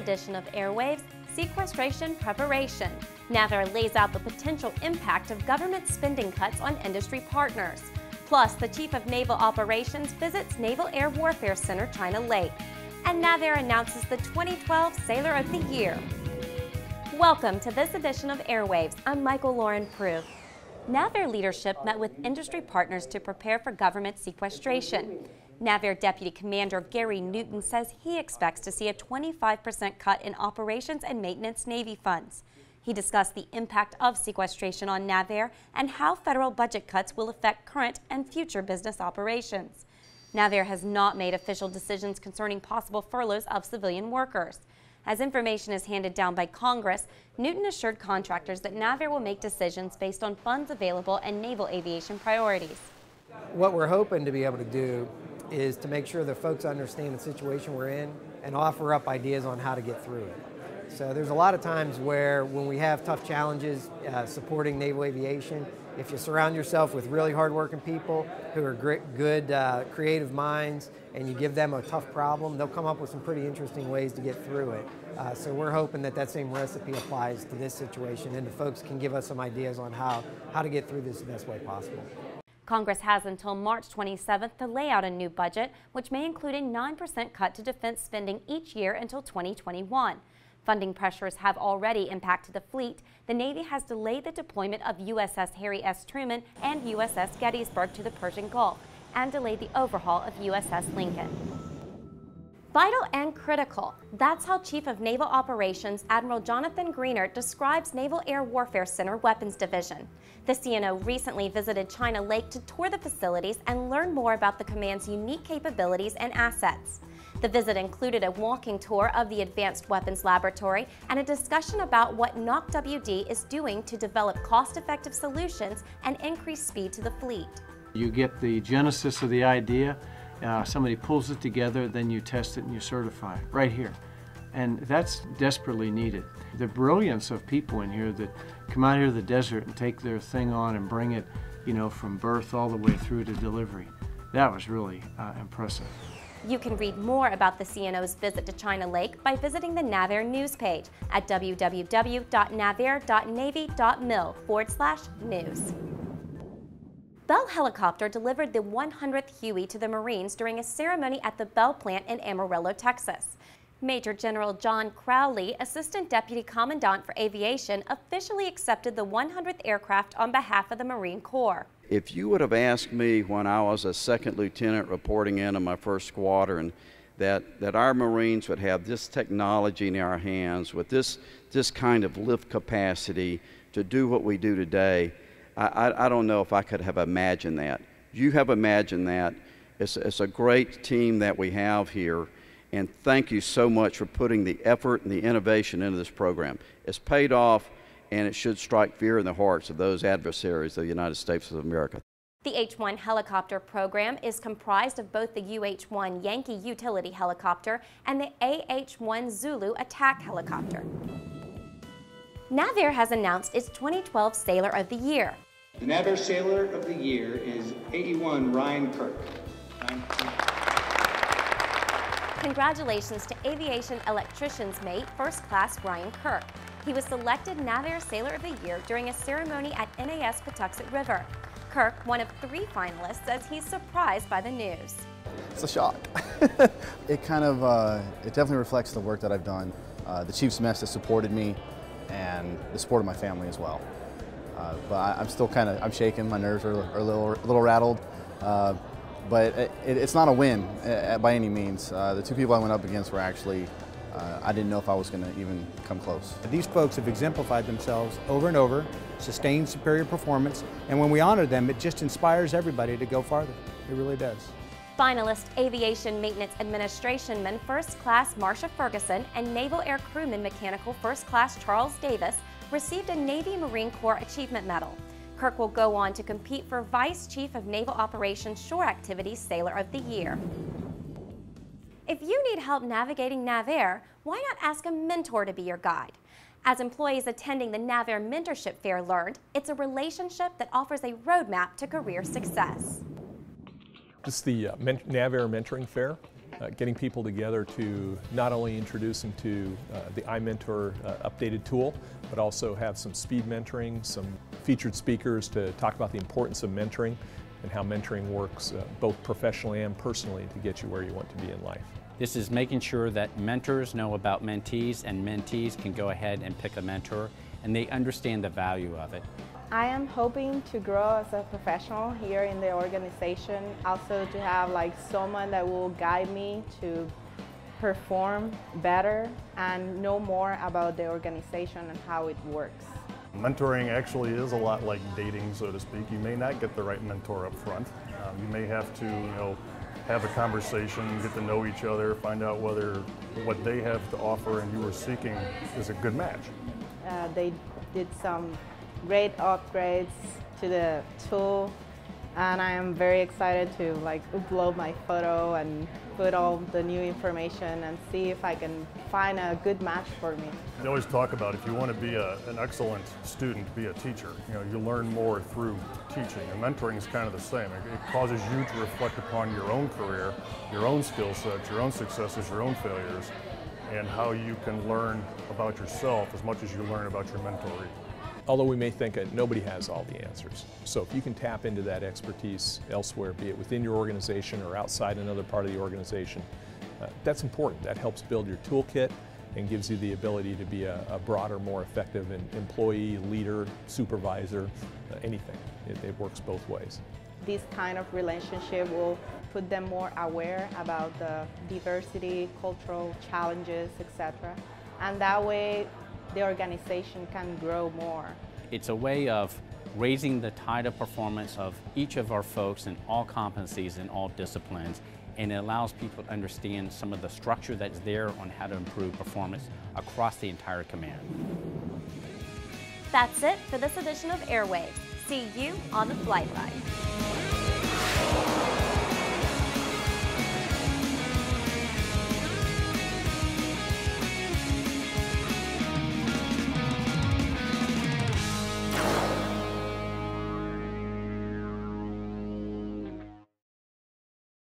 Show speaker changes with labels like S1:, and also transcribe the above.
S1: edition of Airwaves, sequestration preparation. NAVAIR lays out the potential impact of government spending cuts on industry partners. Plus, the Chief of Naval Operations visits Naval Air Warfare Center China Lake. And NAVAIR announces the 2012 Sailor of the Year. Welcome to this edition of Airwaves. I'm Michael Lauren Prue. NAVAIR leadership met with industry partners to prepare for government sequestration. NAVAIR Deputy Commander Gary Newton says he expects to see a 25% cut in operations and maintenance Navy funds. He discussed the impact of sequestration on NAVAIR and how federal budget cuts will affect current and future business operations. NAVAIR has not made official decisions concerning possible furloughs of civilian workers. As information is handed down by Congress, Newton assured contractors that NAVAIR will make decisions based on funds available and naval aviation priorities.
S2: What we're hoping to be able to do is to make sure that folks understand the situation we're in and offer up ideas on how to get through it. So there's a lot of times where when we have tough challenges uh, supporting naval aviation, if you surround yourself with really hardworking people who are great, good uh, creative minds and you give them a tough problem, they'll come up with some pretty interesting ways to get through it. Uh, so we're hoping that that same recipe applies to this situation and the folks can give us some ideas on how, how to get through this the best way possible.
S1: Congress has until March 27th to lay out a new budget, which may include a 9% cut to defense spending each year until 2021. Funding pressures have already impacted the fleet. The Navy has delayed the deployment of USS Harry S. Truman and USS Gettysburg to the Persian Gulf and delayed the overhaul of USS Lincoln. Vital and critical. That's how Chief of Naval Operations Admiral Jonathan Greenert describes Naval Air Warfare Center Weapons Division. The CNO recently visited China Lake to tour the facilities and learn more about the command's unique capabilities and assets. The visit included a walking tour of the Advanced Weapons Laboratory and a discussion about what NAWCWD is doing to develop cost-effective solutions and increase speed to the fleet.
S3: You get the genesis of the idea, uh, somebody pulls it together, then you test it and you certify right here. And that's desperately needed. The brilliance of people in here that come out here to the desert and take their thing on and bring it, you know, from birth all the way through to delivery. That was really uh, impressive.
S1: You can read more about the CNO's visit to China Lake by visiting the NAVAIR news page at www.navair.navy.mil forward slash news. Bell Helicopter delivered the 100th Huey to the Marines during a ceremony at the Bell plant in Amarillo, Texas. Major General John Crowley, Assistant Deputy Commandant for Aviation, officially accepted the 100th aircraft on behalf of the Marine Corps.
S4: If you would have asked me when I was a second lieutenant reporting into my first squadron that, that our Marines would have this technology in our hands with this, this kind of lift capacity to do what we do today, I, I, I don't know if I could have imagined that. You have imagined that. It's, it's a great team that we have here. And thank you so much for putting the effort and the innovation into this program. It's paid off, and it should strike fear in the hearts of those adversaries of the United States of America.
S1: The H-1 helicopter program is comprised of both the UH-1 Yankee utility helicopter and the AH-1 Zulu attack helicopter. NAVAIR has announced its 2012 Sailor of the Year.
S5: The NAVAIR Sailor of the Year is AE1 Ryan Kirk.
S1: Congratulations to aviation electrician's mate, first class Ryan Kirk. He was selected NAVAIR Sailor of the Year during a ceremony at NAS Patuxent River. Kirk, one of three finalists, says he's surprised by the news.
S6: It's a shock. it kind of, uh, it definitely reflects the work that I've done. Uh, the Chiefs mess that supported me and the support of my family as well. Uh, but I, am still kind of, I'm shaking, my nerves are, are a, little, a little rattled. Uh, but it, it, it's not a win uh, by any means. Uh, the two people I went up against were actually uh, I didn't know if I was going to even come close.
S7: These folks have exemplified themselves over and over, sustained superior performance, and when we honor them, it just inspires everybody to go farther. It really does.
S1: Finalist Aviation Maintenance Administration First Class Marsha Ferguson and Naval Air Crewman Mechanical First Class Charles Davis received a Navy Marine Corps Achievement Medal. Kirk will go on to compete for Vice Chief of Naval Operations Shore Activities Sailor of the Year. If you need help navigating NAVAIR, why not ask a mentor to be your guide? As employees attending the NAVAIR Mentorship Fair learned, it's a relationship that offers a roadmap to career success.
S8: This is the uh, Men NAVAIR Mentoring Fair. Uh, getting people together to not only introduce them to uh, the iMentor uh, updated tool, but also have some speed mentoring, some featured speakers to talk about the importance of mentoring and how mentoring works uh, both professionally and personally to get you where you want to be in life.
S9: This is making sure that mentors know about mentees and mentees can go ahead and pick a mentor and they understand the value of it.
S10: I am hoping to grow as a professional here in the organization, also to have like someone that will guide me to perform better and know more about the organization and how it works.
S11: Mentoring actually is a lot like dating, so to speak. You may not get the right mentor up front. Um, you may have to, you know, have a conversation, get to know each other, find out whether what they have to offer and you are seeking is a good match.
S10: Uh, they did some great upgrades to the tool and I am very excited to like upload my photo and put all the new information and see if I can find a good match for me.
S11: They always talk about if you want to be a, an excellent student, be a teacher. You know, you learn more through teaching, and mentoring is kind of the same. It, it causes you to reflect upon your own career, your own skill sets, your own successes, your own failures, and how you can learn about yourself as much as you learn about your mentoree
S8: although we may think that nobody has all the answers. So if you can tap into that expertise elsewhere, be it within your organization or outside another part of the organization, uh, that's important. That helps build your toolkit and gives you the ability to be a, a broader, more effective employee, leader, supervisor, uh, anything. It, it works both ways.
S10: This kind of relationship will put them more aware about the diversity, cultural challenges, etc. And that way the organization can grow more.
S9: It's a way of raising the tide of performance of each of our folks in all competencies and all disciplines and it allows people to understand some of the structure that's there on how to improve performance across the entire command.
S1: That's it for this edition of Airwaves. See you on the flight line.